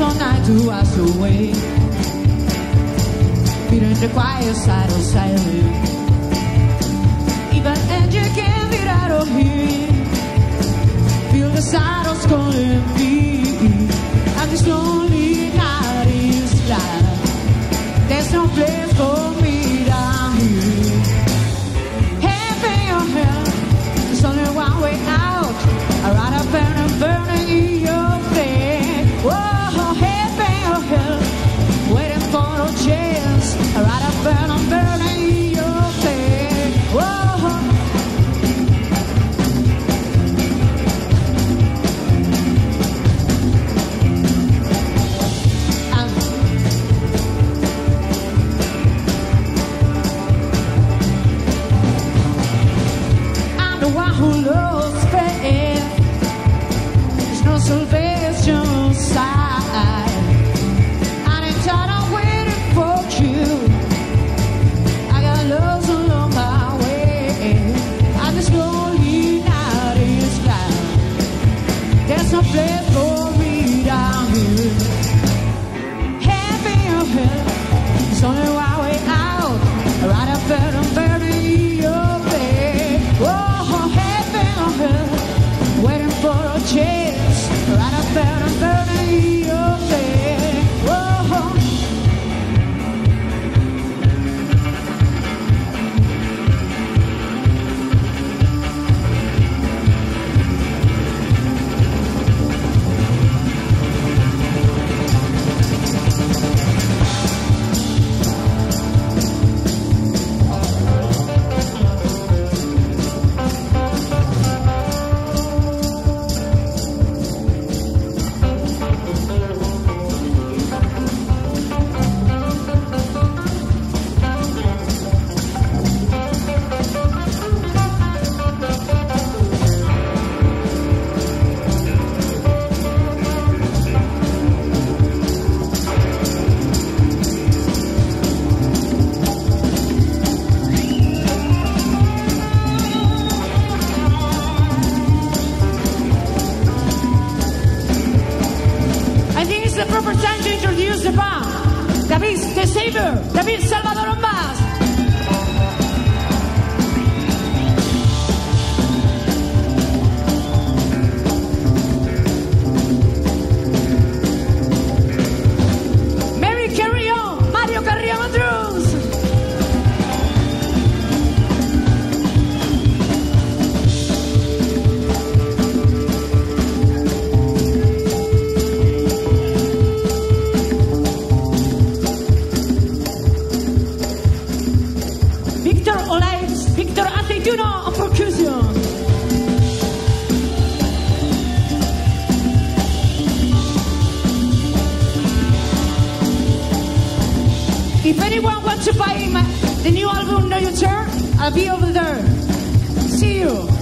all night to wash away. It in the quiet side of silence. Even angel can't be out of here. Feel the silence calling me. something for me down here. It's only David Salvador Omar. If anyone wants to buy my, the new album, Know Your Turn, I'll be over there. See you.